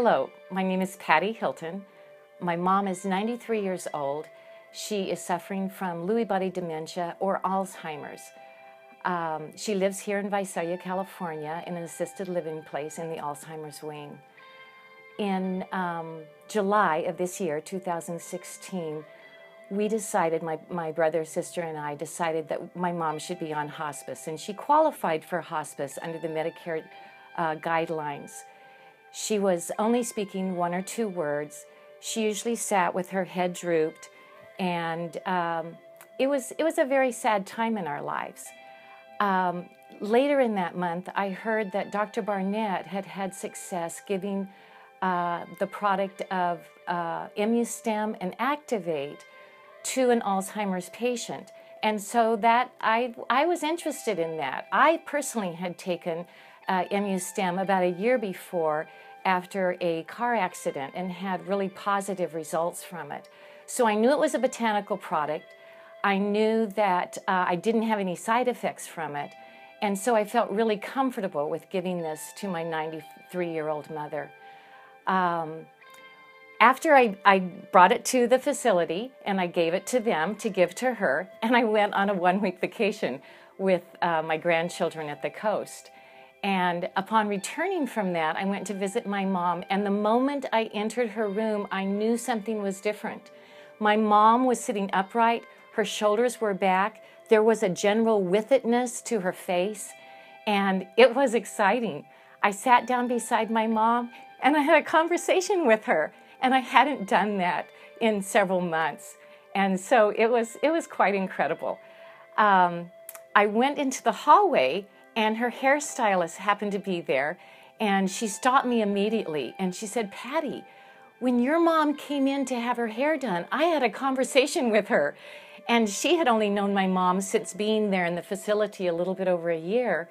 Hello, my name is Patty Hilton. My mom is 93 years old. She is suffering from Lewy body dementia or Alzheimer's. Um, she lives here in Visalia, California, in an assisted living place in the Alzheimer's wing. In um, July of this year, 2016, we decided, my, my brother, sister, and I decided that my mom should be on hospice, and she qualified for hospice under the Medicare uh, guidelines. She was only speaking one or two words. She usually sat with her head drooped, and um, it was it was a very sad time in our lives. Um, later in that month, I heard that Dr. Barnett had had success giving uh, the product of uh, ImunStem and Aktiffvate to an Alzheimer's patient. And so that I, I was interested in that. I personally had taken uh, ImunStem about a year before after a car accident and had really positive results from it. So I knew it was a botanical product. I knew that uh, I didn't have any side effects from it. And so I felt really comfortable with giving this to my 93 year old mother. Um, after I, I brought it to the facility and I gave it to them to give to her, and I went on a one week vacation with uh, my grandchildren at the coast. And upon returning from that, I went to visit my mom. And the moment I entered her room, I knew something was different. My mom was sitting upright, her shoulders were back, there was a general with itness to her face, and it was exciting. I sat down beside my mom and I had a conversation with her, and I hadn't done that in several months. And so it was, it was quite incredible. Um, I went into the hallway and her hairstylist happened to be there and she stopped me immediately and she said, Patty, when your mom came in to have her hair done, I had a conversation with her. And she had only known my mom since being there in the facility a little bit over a year.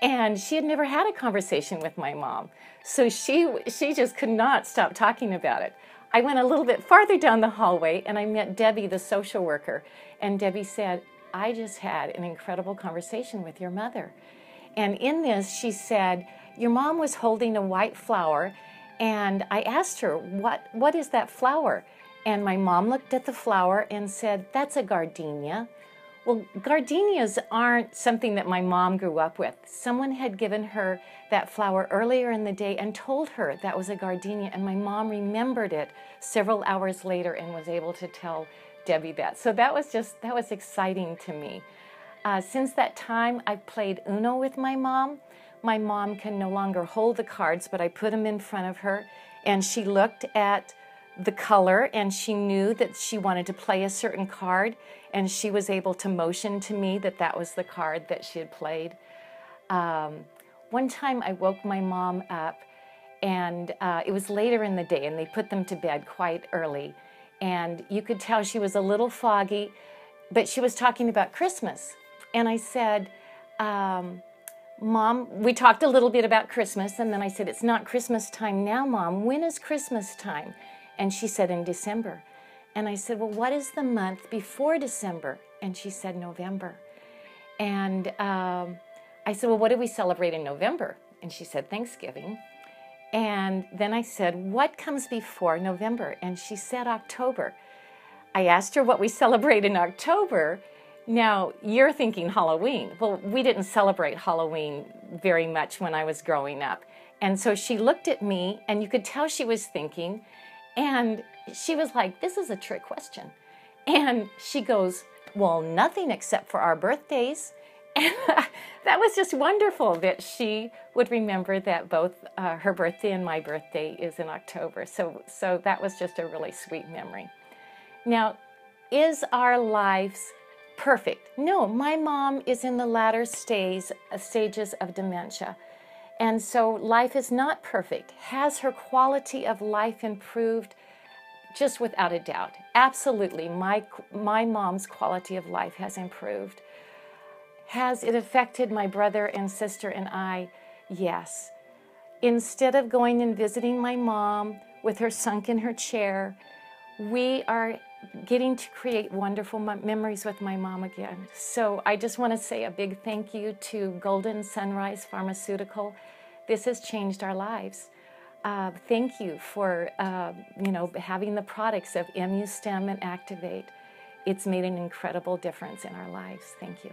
And she had never had a conversation with my mom. So she, she just could not stop talking about it. I went a little bit farther down the hallway and I met Debbie, the social worker. And Debbie said, I just had an incredible conversation with your mother. And in this, she said, Your mom was holding a white flower, and I asked her, What, what is that flower? And my mom looked at the flower and said, That's a gardenia. Well, gardenias aren't something that my mom grew up with. Someone had given her that flower earlier in the day and told her that was a gardenia, and my mom remembered it several hours later and was able to tell Debbie that. So that was just, that was exciting to me. Uh, since that time, I've played Uno with my mom. My mom can no longer hold the cards, but I put them in front of her, and she looked at the color and she knew that she wanted to play a certain card, and she was able to motion to me that that was the card that she had played. Um, one time I woke my mom up, and uh, it was later in the day, and they put them to bed quite early. And you could tell she was a little foggy, but she was talking about Christmas and I said, um, Mom, we talked a little bit about Christmas, and then I said, It's not Christmas time now, Mom. When is Christmas time? And she said, In December. And I said, Well, what is the month before December? And she said, November. And um, I said, Well, what do we celebrate in November? And she said, Thanksgiving. And then I said, What comes before November? And she said, October. I asked her what we celebrate in October, now, you're thinking Halloween. Well, we didn't celebrate Halloween very much when I was growing up. And so she looked at me, and you could tell she was thinking, and she was like, This is a trick question. And she goes, Well, nothing except for our birthdays. And that was just wonderful that she would remember that both uh, her birthday and my birthday is in October. So, so that was just a really sweet memory. Now, is our lives perfect. No, my mom is in the latter stage, uh, stages of dementia. And so life is not perfect. Has her quality of life improved? Just without a doubt. Absolutely, my, my mom's quality of life has improved. Has it affected my brother and sister and I? Yes. Instead of going and visiting my mom with her sunk in her chair, we are getting to create wonderful memories with my mom again. So I just want to say a big thank you to Golden Sunrise Pharmaceutical. This has changed our lives. uh, thank you for uh, you know having the products of ImunStem and Aktiffvate. It's made an incredible difference in our lives. Thank you.